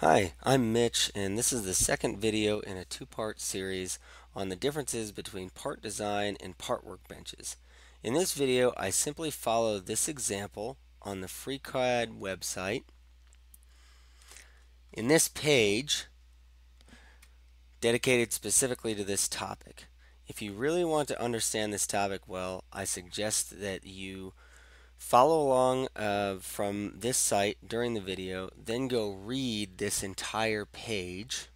Hi, I'm Mitch and this is the second video in a two-part series on the differences between part design and part workbenches. In this video I simply follow this example on the FreeCAD website. In this page dedicated specifically to this topic. If you really want to understand this topic well, I suggest that you Follow along uh, from this site during the video, then go read this entire page.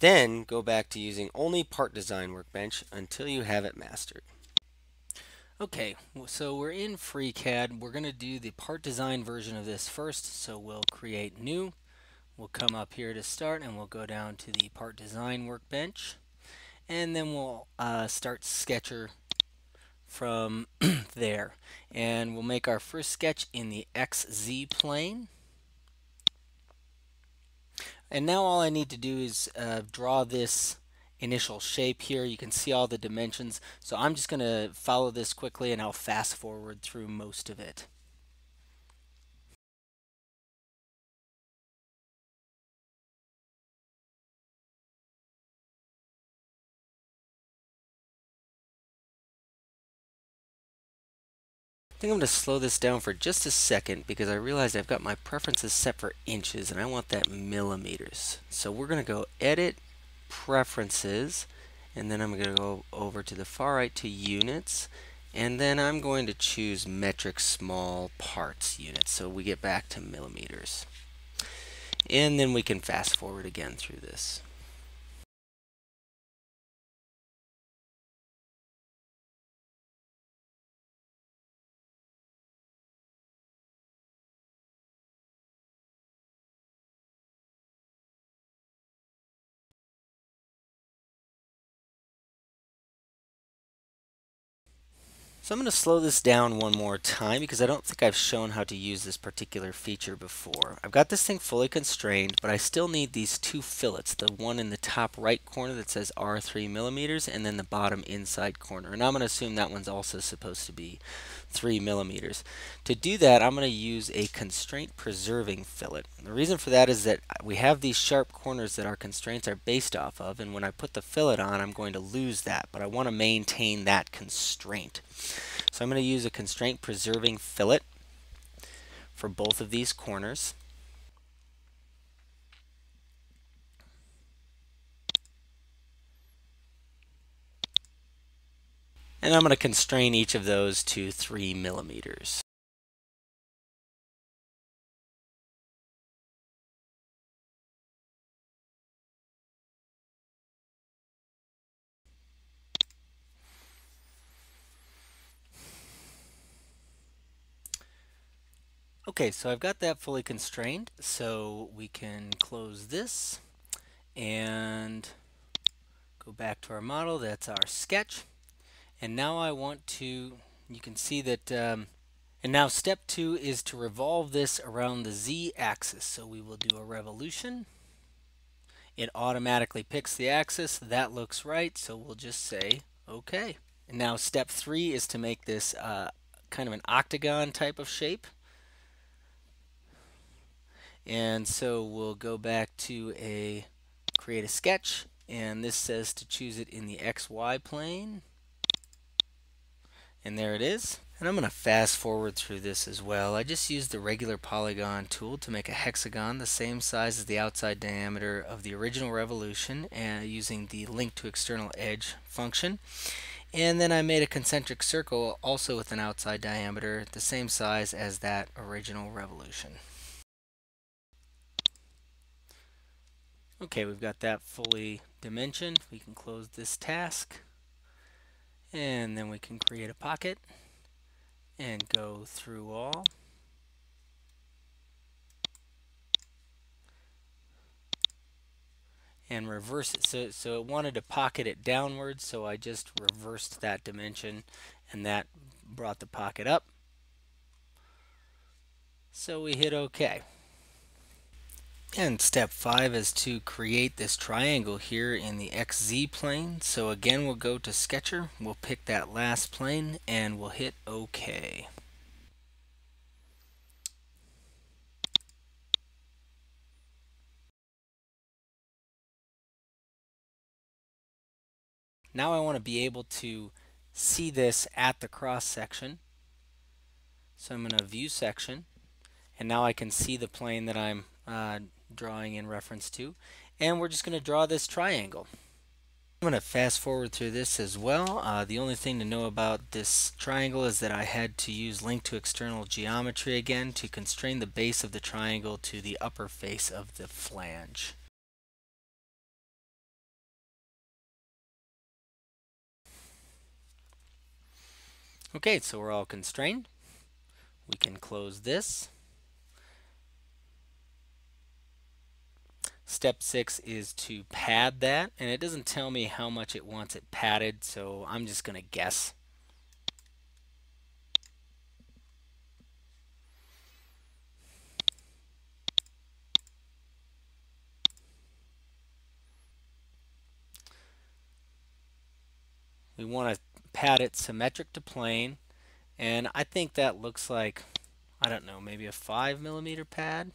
Then go back to using only Part Design Workbench until you have it mastered. Okay, so we're in FreeCAD. We're going to do the part design version of this first. So we'll create new. We'll come up here to start and we'll go down to the part design workbench. And then we'll uh, start Sketcher from there. And we'll make our first sketch in the XZ plane. And now all I need to do is uh, draw this initial shape here. You can see all the dimensions. So I'm just going to follow this quickly and I'll fast forward through most of it. I think I'm going to slow this down for just a second because I realize I've got my preferences set for inches and I want that millimeters. So we're going to go Edit, Preferences, and then I'm going to go over to the far right to Units, and then I'm going to choose Metric Small Parts Units so we get back to millimeters. And then we can fast forward again through this. So I'm going to slow this down one more time because I don't think I've shown how to use this particular feature before. I've got this thing fully constrained, but I still need these two fillets, the one in the top right corner that says R3 millimeters and then the bottom inside corner. And I'm going to assume that one's also supposed to be 3 millimeters. To do that, I'm going to use a constraint preserving fillet. And the reason for that is that we have these sharp corners that our constraints are based off of, and when I put the fillet on, I'm going to lose that, but I want to maintain that constraint. So I'm going to use a constraint preserving fillet for both of these corners. And I'm going to constrain each of those to 3 millimeters. Okay, so I've got that fully constrained, so we can close this and go back to our model. That's our sketch. And now I want to, you can see that, um, and now step two is to revolve this around the z-axis. So we will do a revolution. It automatically picks the axis. That looks right, so we'll just say OK. And now step three is to make this uh, kind of an octagon type of shape. And so we'll go back to a create a sketch and this says to choose it in the XY plane. And there it is. And I'm going to fast forward through this as well. I just used the regular polygon tool to make a hexagon the same size as the outside diameter of the original revolution and using the link to external edge function. And then I made a concentric circle also with an outside diameter the same size as that original revolution. Okay, we've got that fully dimensioned. We can close this task. And then we can create a pocket and go through all. and reverse it. So, so it wanted to pocket it downwards, so I just reversed that dimension and that brought the pocket up. So we hit OK. And step five is to create this triangle here in the XZ plane. So again, we'll go to Sketcher, we'll pick that last plane, and we'll hit OK. Now I want to be able to see this at the cross section. So I'm going to view section, and now I can see the plane that I'm uh, drawing in reference to and we're just going to draw this triangle. I'm going to fast forward through this as well. Uh, the only thing to know about this triangle is that I had to use link to external geometry again to constrain the base of the triangle to the upper face of the flange. Okay, so we're all constrained. We can close this. Step six is to pad that, and it doesn't tell me how much it wants it padded, so I'm just going to guess. We want to pad it symmetric to plane, and I think that looks like, I don't know, maybe a 5 millimeter pad.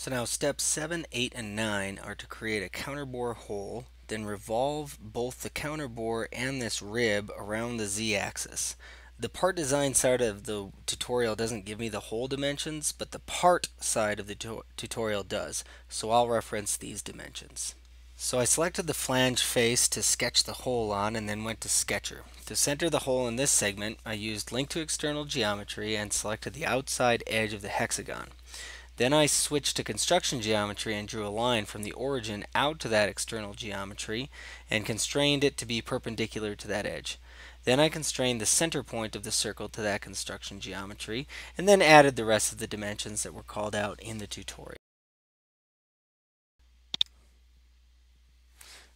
So now steps 7, 8, and 9 are to create a counterbore hole, then revolve both the counterbore and this rib around the z-axis. The part design side of the tutorial doesn't give me the hole dimensions, but the part side of the tutorial does, so I'll reference these dimensions. So I selected the flange face to sketch the hole on and then went to Sketcher. To center the hole in this segment, I used Link to External Geometry and selected the outside edge of the hexagon. Then I switched to construction geometry and drew a line from the origin out to that external geometry and constrained it to be perpendicular to that edge. Then I constrained the center point of the circle to that construction geometry and then added the rest of the dimensions that were called out in the tutorial.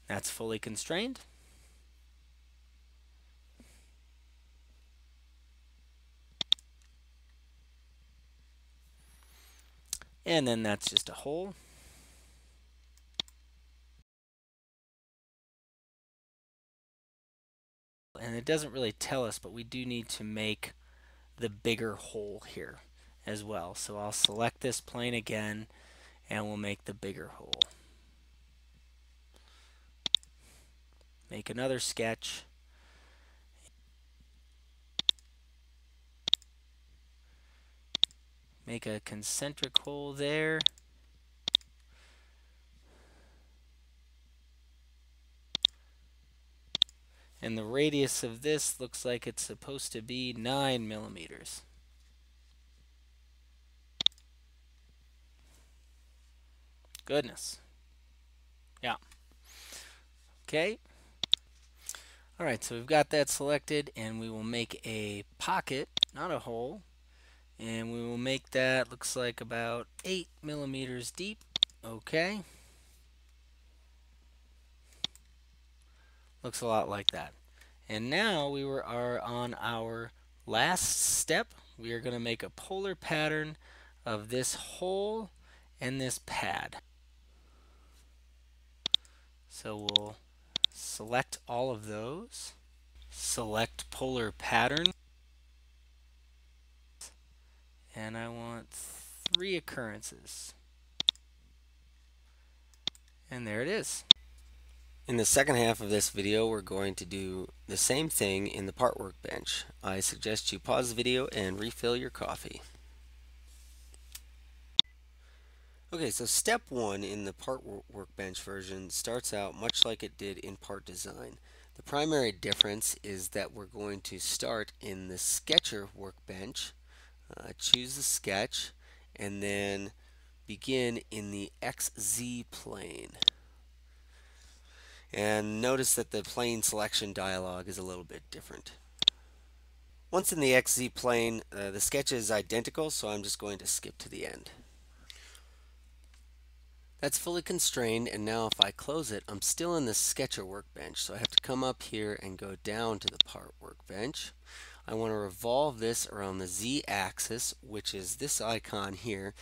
That's fully constrained. And then that's just a hole. And it doesn't really tell us, but we do need to make the bigger hole here as well. So I'll select this plane again and we'll make the bigger hole. Make another sketch. Make a concentric hole there. And the radius of this looks like it's supposed to be 9 millimeters. Goodness. Yeah. Okay. Alright, so we've got that selected and we will make a pocket, not a hole, and we will make that looks like about 8 millimeters deep. Okay. Looks a lot like that. And now we were, are on our last step. We are going to make a polar pattern of this hole and this pad. So we'll select all of those. Select polar pattern and I want three occurrences. And there it is. In the second half of this video, we're going to do the same thing in the part workbench. I suggest you pause the video and refill your coffee. Okay, so step one in the part workbench version starts out much like it did in part design. The primary difference is that we're going to start in the Sketcher workbench uh, choose the sketch and then begin in the XZ plane. And notice that the plane selection dialog is a little bit different. Once in the XZ plane, uh, the sketch is identical, so I'm just going to skip to the end. That's fully constrained, and now if I close it, I'm still in the Sketcher workbench, so I have to come up here and go down to the Part workbench. I want to revolve this around the z-axis, which is this icon here.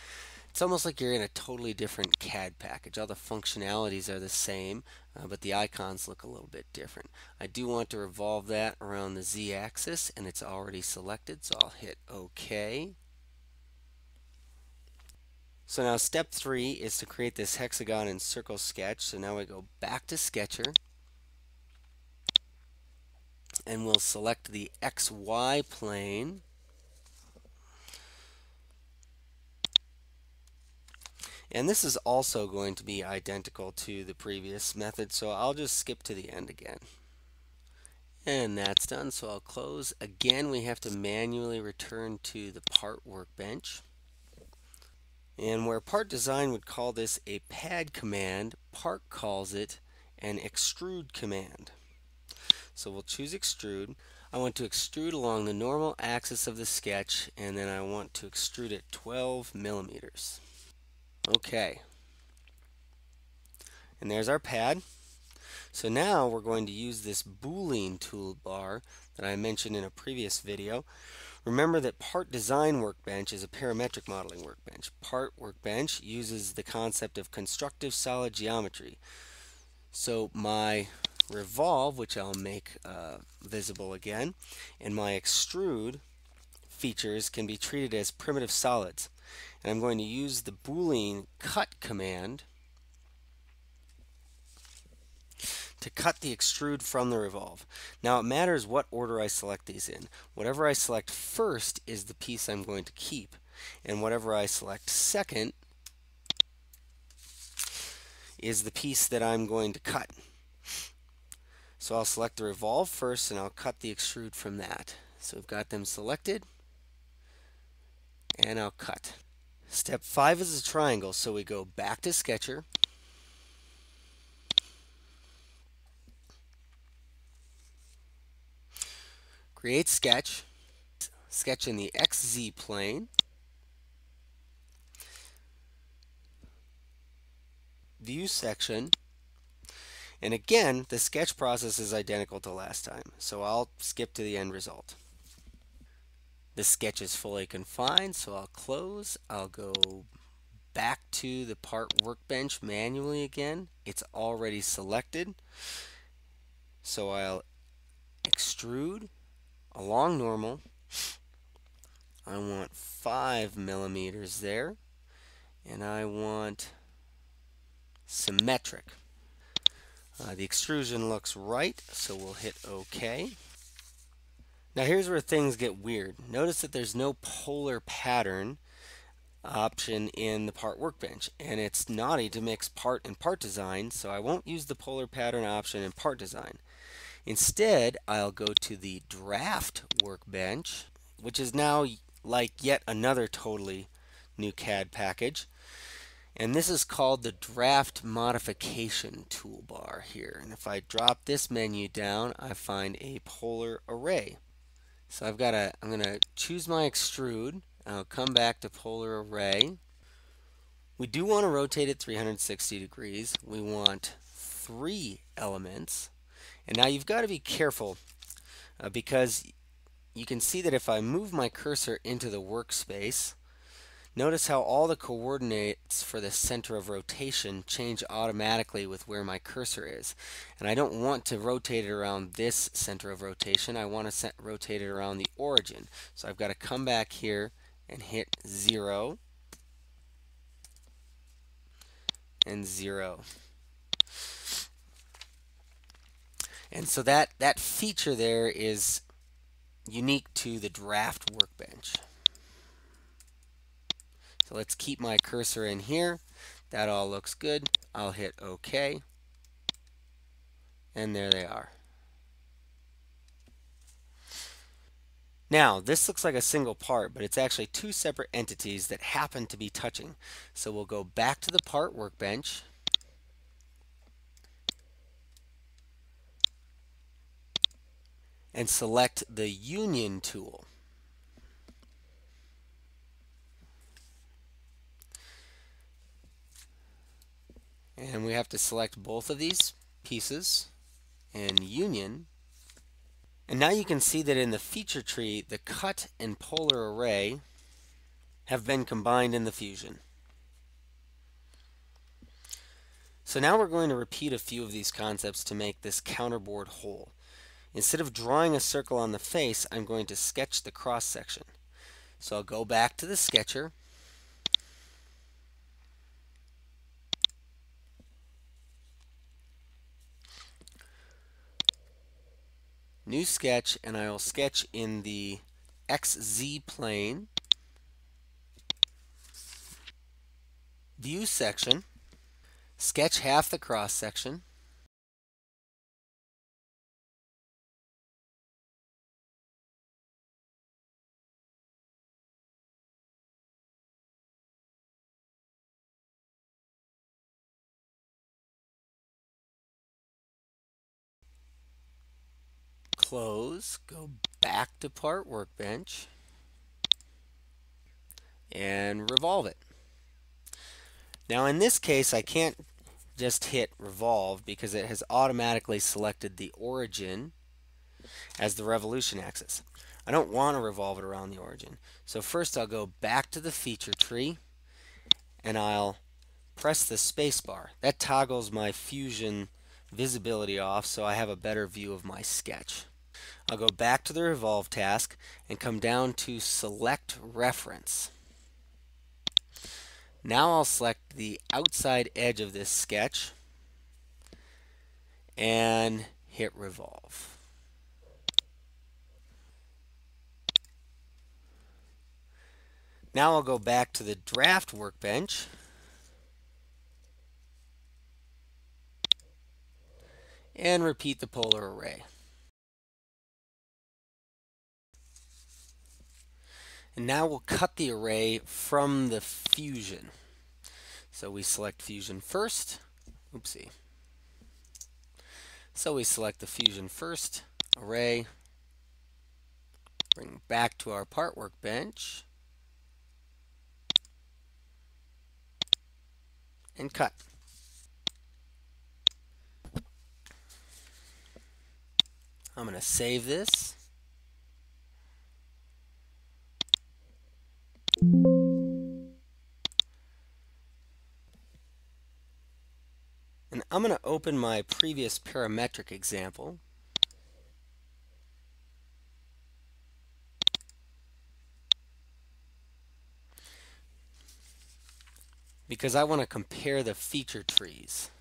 It's almost like you're in a totally different CAD package. All the functionalities are the same, uh, but the icons look a little bit different. I do want to revolve that around the z-axis, and it's already selected, so I'll hit OK. So now step three is to create this hexagon and circle sketch. So now we go back to Sketcher and we'll select the XY plane. And this is also going to be identical to the previous method, so I'll just skip to the end again. And that's done, so I'll close. Again, we have to manually return to the part workbench. And where part design would call this a pad command, part calls it an extrude command. So we'll choose extrude. I want to extrude along the normal axis of the sketch and then I want to extrude it 12 millimeters. Okay. And there's our pad. So now we're going to use this boolean toolbar that I mentioned in a previous video. Remember that Part Design Workbench is a parametric modeling workbench. Part Workbench uses the concept of constructive solid geometry. So my revolve, which I'll make uh, visible again, and my extrude features can be treated as primitive solids. And I'm going to use the Boolean cut command to cut the extrude from the revolve. Now it matters what order I select these in. Whatever I select first is the piece I'm going to keep. And whatever I select second is the piece that I'm going to cut. So I'll select the revolve first and I'll cut the extrude from that. So we've got them selected and I'll cut. Step 5 is a triangle, so we go back to Sketcher. Create sketch, sketch in the XZ plane. View section, and again, the sketch process is identical to last time, so I'll skip to the end result. The sketch is fully confined, so I'll close. I'll go back to the part workbench manually again. It's already selected. So I'll extrude along normal. I want 5 millimeters there. And I want symmetric. Uh, the extrusion looks right, so we'll hit OK. Now here's where things get weird. Notice that there's no polar pattern option in the part workbench and it's naughty to mix part and part design so I won't use the polar pattern option in part design. Instead I'll go to the draft workbench which is now like yet another totally new CAD package and this is called the draft modification toolbar here. And if I drop this menu down, I find a polar array. So I've got a, I'm going to choose my extrude. I'll come back to polar array. We do want to rotate it 360 degrees. We want three elements. And now you've got to be careful uh, because you can see that if I move my cursor into the workspace, Notice how all the coordinates for the center of rotation change automatically with where my cursor is. And I don't want to rotate it around this center of rotation. I want to rotate it around the origin. So I've got to come back here and hit 0 and 0. And so that, that feature there is unique to the draft workbench. Let's keep my cursor in here. That all looks good. I'll hit OK. And there they are. Now, this looks like a single part, but it's actually two separate entities that happen to be touching. So we'll go back to the part workbench. and select the Union tool. And we have to select both of these pieces and union. And now you can see that in the feature tree, the cut and polar array have been combined in the fusion. So now we're going to repeat a few of these concepts to make this counterbore hole. Instead of drawing a circle on the face, I'm going to sketch the cross section. So I'll go back to the sketcher new sketch, and I will sketch in the XZ plane, view section, sketch half the cross section, close, go back to part workbench, and revolve it. Now in this case I can't just hit revolve because it has automatically selected the origin as the revolution axis. I don't want to revolve it around the origin. So first I'll go back to the feature tree and I'll press the spacebar. That toggles my fusion visibility off so I have a better view of my sketch. I'll go back to the revolve task and come down to select reference. Now I'll select the outside edge of this sketch and hit revolve. Now I'll go back to the draft workbench and repeat the polar array. And now we'll cut the array from the fusion. So we select fusion first. Oopsie. So we select the fusion first array, bring back to our part workbench, and cut. I'm going to save this. I'm going to open my previous parametric example. Because I want to compare the feature trees.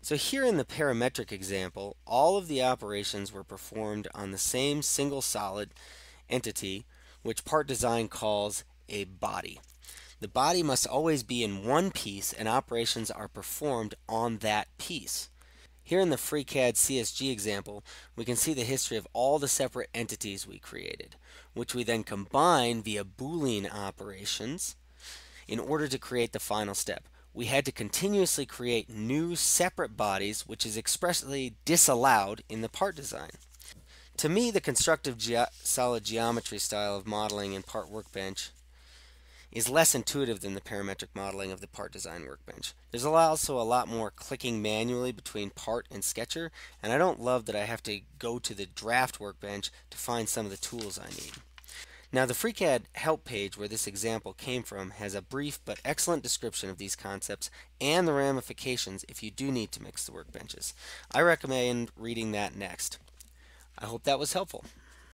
So here in the parametric example, all of the operations were performed on the same single solid entity, which part design calls a body. The body must always be in one piece and operations are performed on that piece. Here in the FreeCAD CSG example, we can see the history of all the separate entities we created, which we then combine via Boolean operations in order to create the final step we had to continuously create new separate bodies, which is expressly disallowed in the part design. To me, the constructive ge solid geometry style of modeling in part workbench is less intuitive than the parametric modeling of the part design workbench. There's also a lot more clicking manually between part and sketcher, and I don't love that I have to go to the draft workbench to find some of the tools I need. Now the FreeCAD help page where this example came from has a brief but excellent description of these concepts and the ramifications if you do need to mix the workbenches. I recommend reading that next. I hope that was helpful.